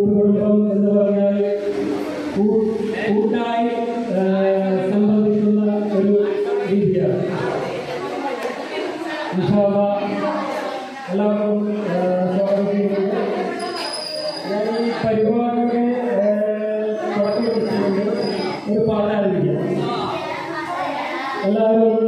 ഉൾക്കൊള്ളുന്നതായ കൂട്ടായി സംബന്ധിക്കുന്ന ഒരു രീതിയാണ് എല്ലാവർക്കും സ്വാഗതം ഞാൻ ഈ പരിപാടിയുടെ തുടക്കം വെച്ചുകൊണ്ട് ഒരു പാട്ടായിരിക്കാം എല്ലാവരും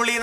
രാക്കുളി